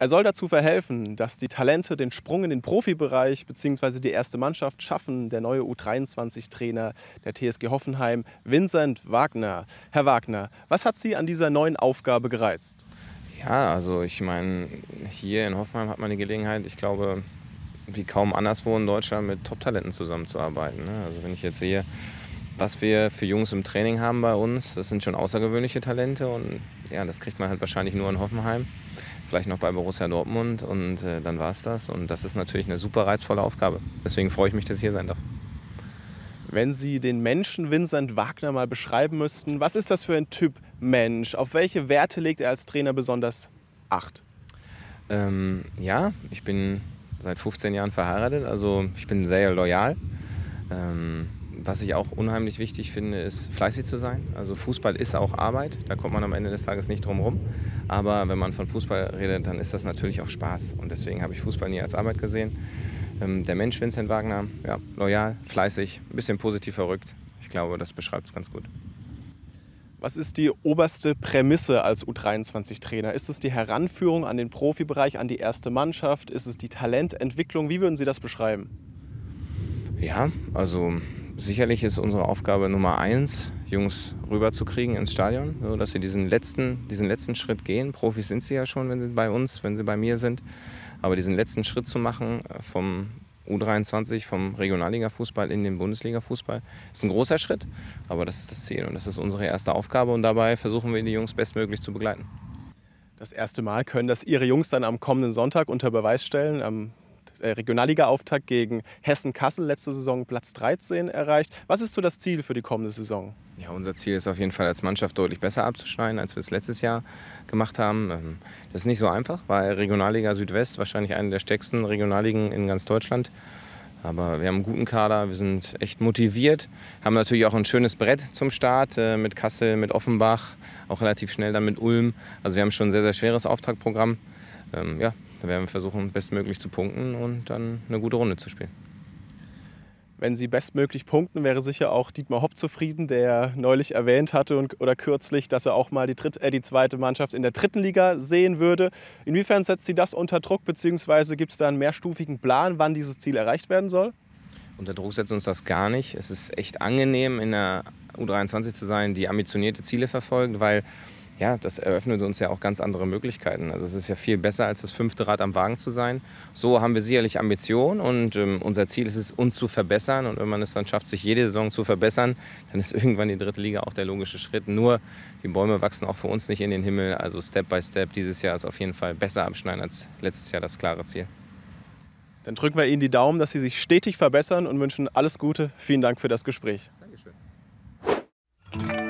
Er soll dazu verhelfen, dass die Talente den Sprung in den Profibereich bzw. die erste Mannschaft schaffen. Der neue U23-Trainer der TSG Hoffenheim, Vincent Wagner. Herr Wagner, was hat Sie an dieser neuen Aufgabe gereizt? Ja, also ich meine, hier in Hoffenheim hat man die Gelegenheit, ich glaube, wie kaum anderswo in Deutschland mit Top-Talenten zusammenzuarbeiten. Ne? Also wenn ich jetzt sehe, was wir für Jungs im Training haben bei uns, das sind schon außergewöhnliche Talente und ja, das kriegt man halt wahrscheinlich nur in Hoffenheim, vielleicht noch bei Borussia Dortmund und äh, dann war es das und das ist natürlich eine super reizvolle Aufgabe. Deswegen freue ich mich, dass ich hier sein darf. Wenn Sie den Menschen Vincent Wagner mal beschreiben müssten, was ist das für ein Typ Mensch? Auf welche Werte legt er als Trainer besonders Acht? Ähm, ja, ich bin seit 15 Jahren verheiratet, also ich bin sehr loyal. Ähm, was ich auch unheimlich wichtig finde, ist fleißig zu sein. Also Fußball ist auch Arbeit, da kommt man am Ende des Tages nicht drum rum. Aber wenn man von Fußball redet, dann ist das natürlich auch Spaß. Und deswegen habe ich Fußball nie als Arbeit gesehen. Ähm, der Mensch Vincent Wagner, ja, loyal, fleißig, ein bisschen positiv verrückt. Ich glaube, das beschreibt es ganz gut. Was ist die oberste Prämisse als U23-Trainer? Ist es die Heranführung an den Profibereich, an die erste Mannschaft? Ist es die Talententwicklung? Wie würden Sie das beschreiben? Ja, also sicherlich ist unsere Aufgabe Nummer eins, Jungs rüberzukriegen ins Stadion, so dass sie diesen letzten, diesen letzten Schritt gehen. Profis sind sie ja schon, wenn sie bei uns, wenn sie bei mir sind. Aber diesen letzten Schritt zu machen äh, vom U23 vom Regionalliga-Fußball in den Bundesliga-Fußball. Ist ein großer Schritt, aber das ist das Ziel und das ist unsere erste Aufgabe und dabei versuchen wir die Jungs bestmöglich zu begleiten. Das erste Mal können das Ihre Jungs dann am kommenden Sonntag unter Beweis stellen. Am Regionalliga-Auftakt gegen Hessen-Kassel letzte Saison Platz 13 erreicht. Was ist so das Ziel für die kommende Saison? Ja, unser Ziel ist auf jeden Fall als Mannschaft deutlich besser abzuschneiden, als wir es letztes Jahr gemacht haben. Ähm, das ist nicht so einfach, weil Regionalliga Südwest wahrscheinlich eine der stärksten Regionalligen in ganz Deutschland. Aber wir haben einen guten Kader, wir sind echt motiviert, haben natürlich auch ein schönes Brett zum Start äh, mit Kassel, mit Offenbach, auch relativ schnell dann mit Ulm. Also wir haben schon ein sehr, sehr schweres Auftaktprogramm. Ähm, ja, da werden wir versuchen, bestmöglich zu punkten und dann eine gute Runde zu spielen. Wenn Sie bestmöglich punkten, wäre sicher auch Dietmar Hopp zufrieden, der neulich erwähnt hatte und, oder kürzlich, dass er auch mal die, dritt, äh, die zweite Mannschaft in der dritten Liga sehen würde. Inwiefern setzt Sie das unter Druck, beziehungsweise gibt es da einen mehrstufigen Plan, wann dieses Ziel erreicht werden soll? Unter Druck setzt uns das gar nicht. Es ist echt angenehm, in der U23 zu sein, die ambitionierte Ziele verfolgt, weil ja, das eröffnet uns ja auch ganz andere Möglichkeiten. Also es ist ja viel besser, als das fünfte Rad am Wagen zu sein. So haben wir sicherlich Ambitionen und ähm, unser Ziel ist es, uns zu verbessern. Und wenn man es dann schafft, sich jede Saison zu verbessern, dann ist irgendwann die dritte Liga auch der logische Schritt. Nur die Bäume wachsen auch für uns nicht in den Himmel. Also Step by Step dieses Jahr ist auf jeden Fall besser abschneiden als letztes Jahr das klare Ziel. Dann drücken wir Ihnen die Daumen, dass Sie sich stetig verbessern und wünschen alles Gute. Vielen Dank für das Gespräch. Danke.